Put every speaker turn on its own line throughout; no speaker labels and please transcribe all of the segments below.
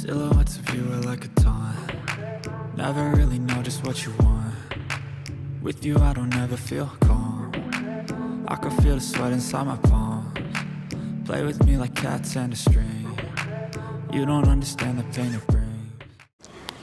Silhouettes of you are like a taunt. Never really know just what you want. With you, I don't ever feel calm. I can feel the sweat inside my palms. Play with me like cats and a string. You don't understand the pain it brings.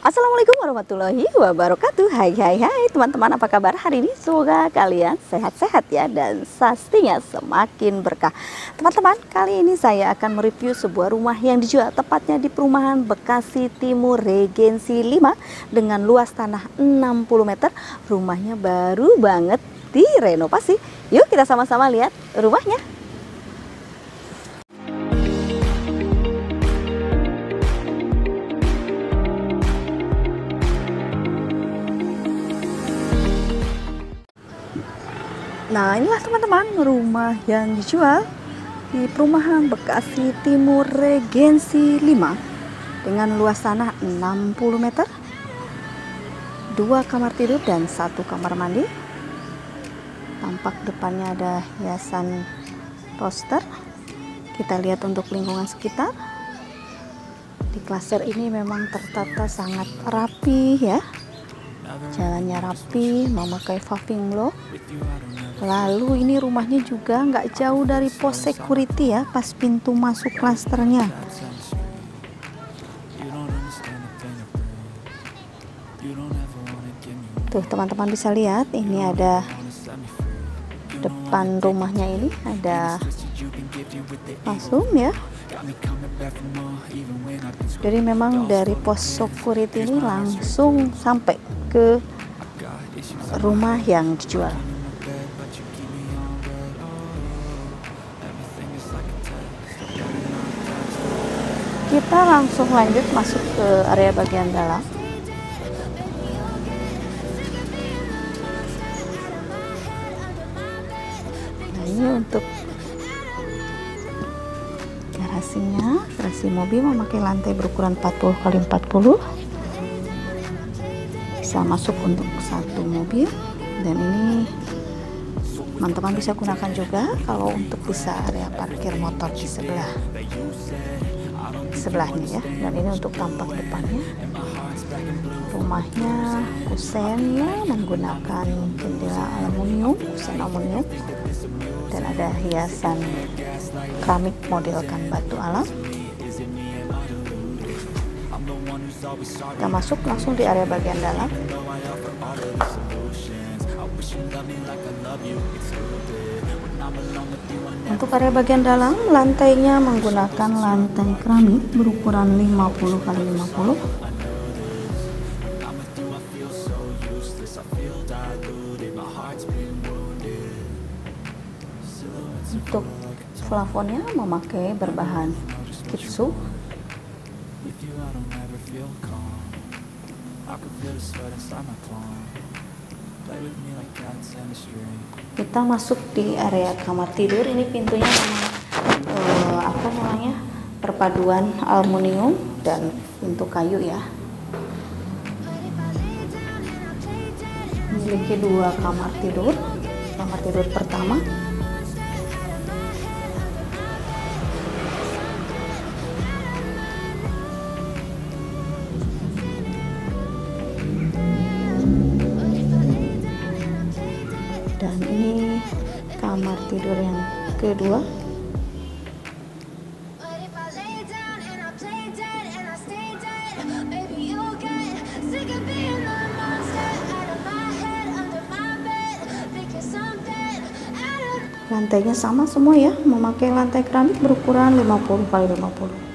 Assalamualaikum warahmatullahi wabarakatuh. Hai hai hai teman-teman apa kabar? Hari ini Semoga kalian sehat-sehat ya Dan pastinya semakin berkah. Teman-teman kali ini saya akan mereview sebuah rumah yang dijual Tepatnya di perumahan Bekasi Timur Regensi 5 Dengan luas tanah 60 meter. Rumahnya baru banget direnovasi. Yuk kita sama-sama lihat rumahnya Nah inilah teman-teman rumah yang dijual di perumahan Bekasi Timur Regensi 5 dengan luas tanah 60 meter dua kamar tidur dan satu kamar mandi. Tampak depannya ada hiasan poster. Kita lihat untuk lingkungan sekitar. Di klaster ini memang tertata sangat rapi ya jalannya rapi memakai paving block Lalu ini rumahnya juga nggak jauh dari pos security ya pas pintu masuk klasternya. Tuh teman-teman bisa lihat ini ada depan rumahnya ini ada langsung ya. Jadi memang dari pos security ini langsung sampai ke rumah yang dijual. kita langsung lanjut masuk ke area bagian dalam nah ini untuk garasinya garasi mobil memakai lantai berukuran 40 kali 40 bisa masuk untuk satu mobil. Dan ini teman-teman bisa gunakan juga kalau untuk bisa area parkir motor di sebelah sebelahnya ya. Dan ini untuk tampak depannya. Rumahnya kusennya menggunakan jendela aluminium kusen aluminium dan ada hiasan keramik modelkan batu alam kita masuk langsung di area bagian dalam untuk area bagian dalam, lantainya menggunakan lantai keramik berukuran 50 kali 50. Untuk plafonnya memakai berbahan kitsu. kita masuk di area kamar tidur. Ini pintunya memang uh, apa namanya perpaduan aluminium dan pintu kayu ya. Memiliki dua kamar tidur. Kamar tidur pertama tidur yang kedua. Lantainya sama semua ya memakai lantai keramik berukuran 50 kali 50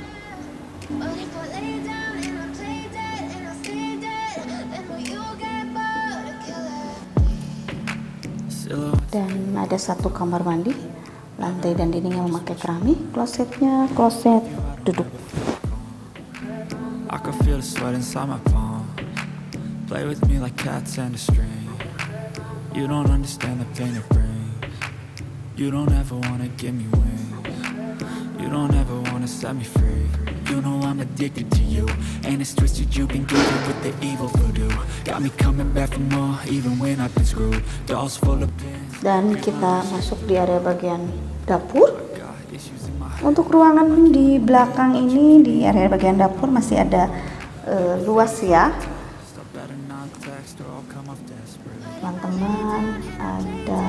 dan ada satu kamar mandi lantai dan dindingnya memakai keramik klosetnya kloset duduk
I can feel the sweat inside my palms. Play with me like cats and a string. You don't understand the pain it brings. You don't ever wanna give me wings. You don't ever wanna set me free. You know I'm addicted to you. And it's twisted, you've been gifted with the evil voodoo. Got me coming back for more, even when I've been screwed. Dolls full of pins.
dan kita masuk di area bagian dapur Untuk ruangan di belakang ini di area bagian dapur masih ada uh, luas ya. Teman-teman ada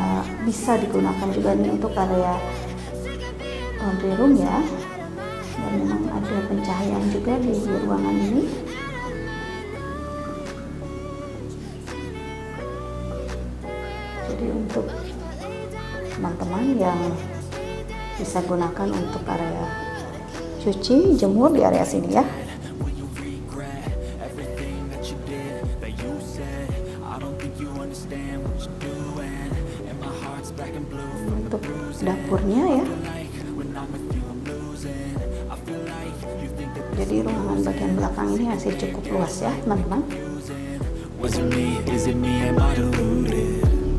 bisa digunakan juga nih untuk area laundry room ya. Ada pencahayaan juga di ruangan ini. Jadi untuk teman-teman yang bisa gunakan untuk area cuci jemur di area sini ya untuk dapurnya ya jadi ruangan bagian belakang ini masih cukup luas ya teman-teman.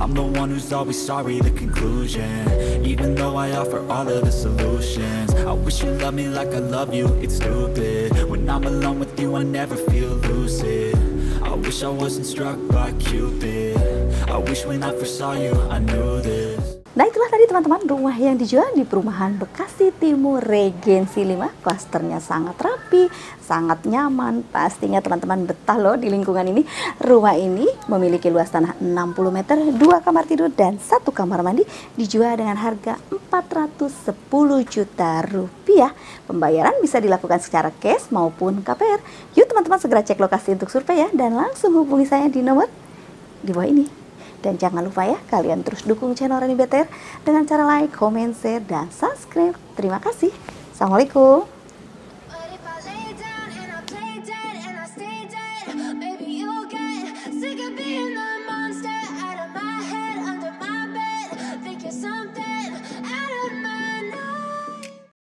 I'm the one who's always sorry, the conclusion. Even though I offer all of the solutions. I wish you loved me like I love you, it's stupid. When I'm alone with you, I never feel lucid. I wish I wasn't struck by Cupid. I wish when I first saw you, I knew this Nah itulah tadi teman-teman rumah yang dijual di perumahan Bekasi Timur Regensi 5 Klasternya sangat rapi, sangat nyaman. Pastinya teman-teman betah loh di lingkungan ini. Rumah ini memiliki luas tanah 60 meter, 2 kamar tidur dan satu kamar mandi Dijual dengan harga 410 juta rupiah. Pembayaran bisa dilakukan secara cash maupun KPR Yuk teman-teman segera cek lokasi untuk survei ya Dan langsung hubungi saya di nomor di bawah ini dan jangan lupa ya, kalian terus dukung channel Rani BTR dengan cara like, comment, share, dan subscribe. Terima kasih. Assalamualaikum.